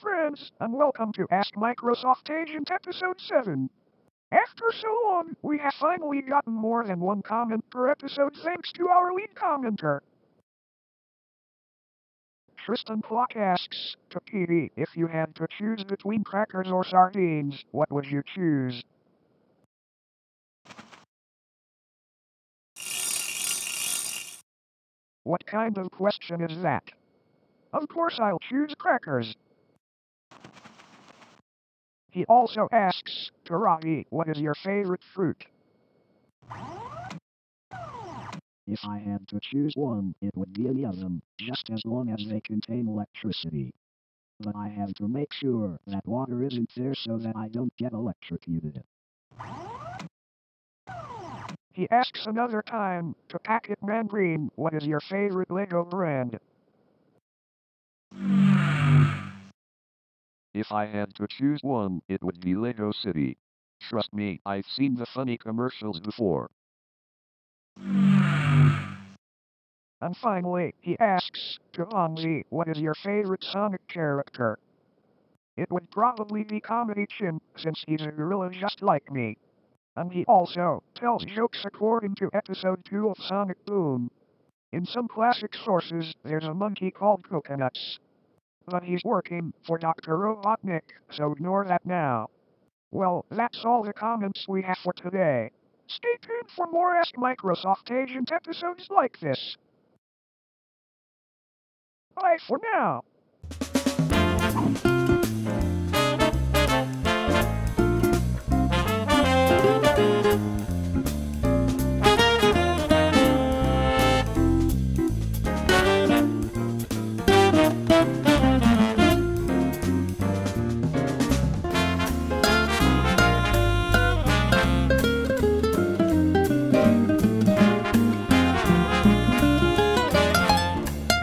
friends, and welcome to Ask Microsoft Agent Episode 7. After so long, we have finally gotten more than one comment per episode thanks to our lead commenter. Tristan Clock asks, to Peedy, if you had to choose between crackers or sardines, what would you choose? What kind of question is that? Of course I'll choose crackers. He also asks, Karagi, what is your favorite fruit? If I had to choose one, it would be any of them, just as long as they contain electricity. But I have to make sure that water isn't there so that I don't get electrocuted. He asks another time, to Packet Man Green, what is your favorite Lego brand? If I had to choose one, it would be Lego City. Trust me, I've seen the funny commercials before. And finally, he asks, Bonzi, what is your favorite Sonic character? It would probably be Comedy Chimp, since he's a gorilla just like me. And he also tells jokes according to episode 2 of Sonic Boom. In some classic sources, there's a monkey called Coconuts. But he's working for Dr. Robotnik, so ignore that now. Well, that's all the comments we have for today. Stay tuned for more Ask Microsoft Agent episodes like this. Bye for now.